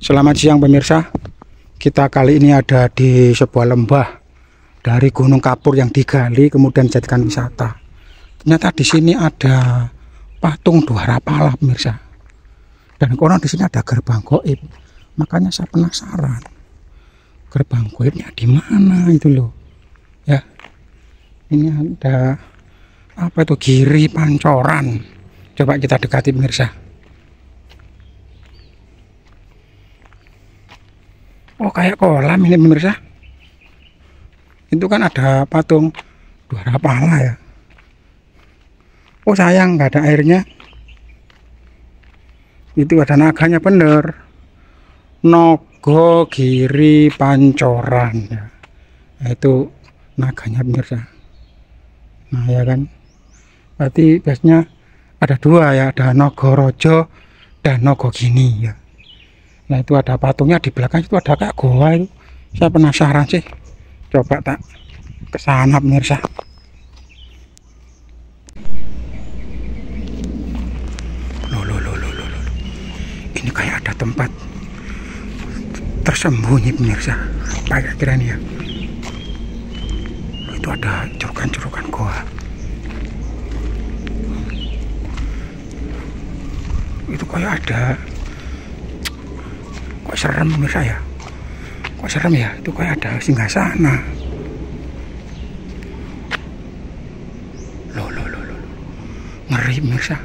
Selamat siang pemirsa. Kita kali ini ada di sebuah lembah dari Gunung Kapur yang digali kemudian dijadikan wisata. Ternyata di sini ada patung dua rapala pemirsa. Dan konon di sini ada gerbang goib. Makanya saya penasaran. Gerbang goibnya di mana itu loh. Ya. Ini ada apa itu giri pancoran. Coba kita dekati pemirsa. Oh kayak kolam ini pemirsa. Itu kan ada patung dua rapala ya. Oh sayang nggak ada airnya. Itu ada naganya bener. Nogo Giri Pancoran ya. Nah, itu naganya pemirsa. Nah ya kan. Berarti biasanya ada dua ya, ada Nogorojo dan Nogo Gini ya. Nah itu ada patungnya di belakang itu ada kayak goa itu. Saya penasaran sih. Coba tak ke sana pemirsa. Loh, loh, loh, loh. Ini kayak ada tempat tersembunyi pemirsa. Apa kira-kira ini ya? Itu ada cerukan-cerukan goa. Itu kayak ada kok serem pemirsa ya kok serem ya? Itu kayak ada singgah sana. Loh loh loh loh. Ngeri pemirsa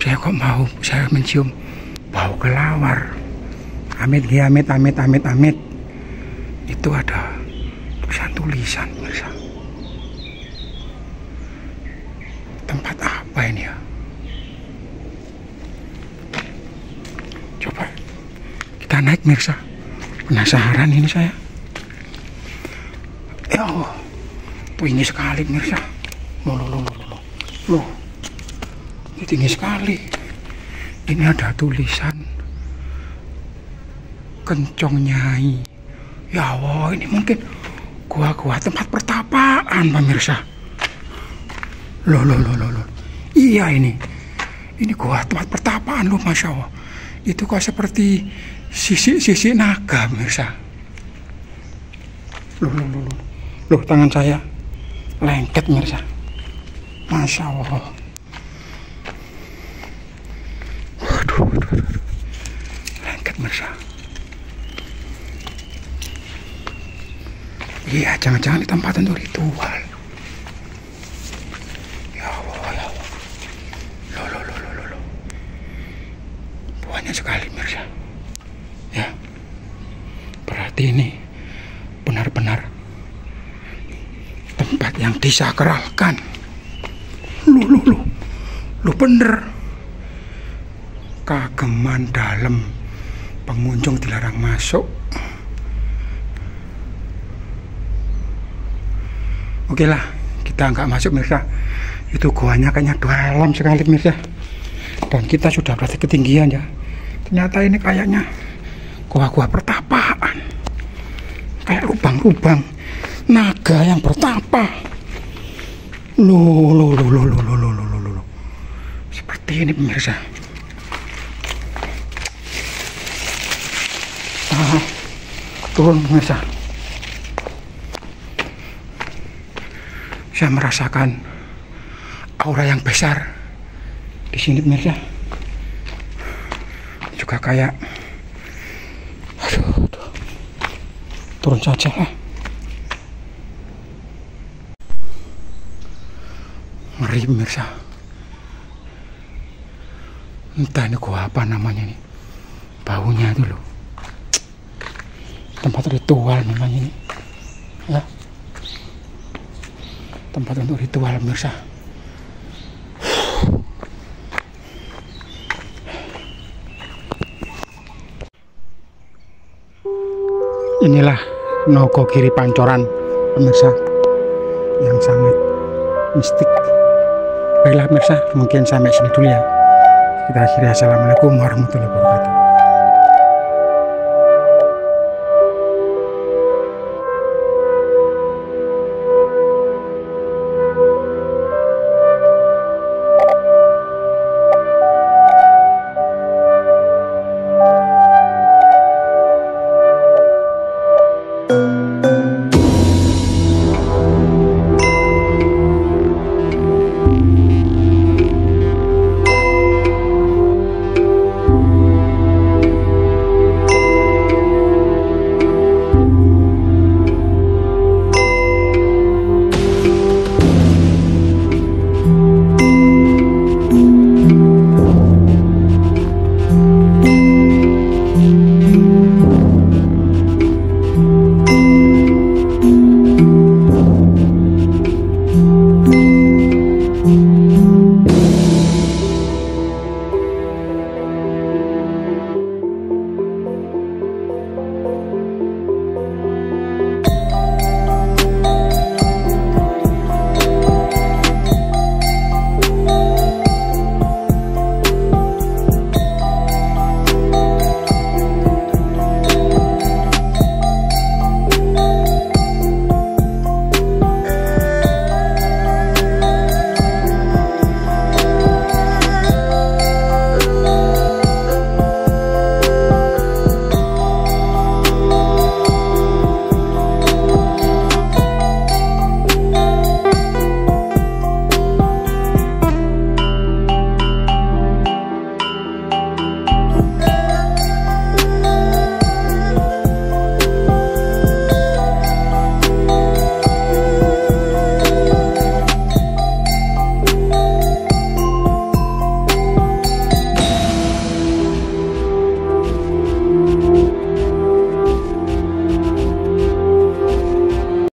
saya kok mau saya mencium bau kelawar. Amit ya amit amit amit amit. Itu ada tulisan-tulisan pemirsa tempat apa ini ya kita naik mirsa. Penasaran ini saya. Ya Allah. Tinggi sekali mirsa. Loh loh loh loh loh. Ini tinggi sekali. Ini ada tulisan. Kencong nyai. Ya Allah ini mungkin gua-gua tempat pertapaan pemirsa loh loh loh loh loh. Iya ini. Ini gua tempat pertapaan loh masya Allah itu kok seperti sisi-sisi naga mirsa. Loh, loh, loh, loh. tangan saya lengket mirsa. Masya Allah. Waduh, waduh, waduh. lengket mirsa. Iya jangan-jangan di tempat untuk ritual ya Allah ya Allah loh loh loh loh loh banyak sekali mirsa seperti ini benar-benar tempat yang disakralkan. Lu lu lu lu bener. Kageman dalam pengunjung dilarang masuk. Oke lah kita nggak masuk mirsa. Itu goanya kayaknya dalam sekali mirsa. Dan kita sudah berarti ketinggian ya ternyata ini kayaknya gua-gua pertapaan. Kayak lubang-lubang naga yang bertapa. Lo lo lo lo lo lo lo lo lo seperti ini pemirsa. Ah, turun pemirsa. Saya merasakan aura yang besar di sini pemirsa juga kayak turun saja ngeri pemirsa entah ini gua apa namanya ini. Baunya itu loh. Tempat ritual memang ini. Ya. Tempat untuk ritual pemirsa inilah Nogo Kiri Pancoran pemirsa yang sangat mistik. Baiklah pemirsa mungkin sampai sini dulu ya. Kita akhiri. Assalamualaikum warahmatullahi wabarakatuh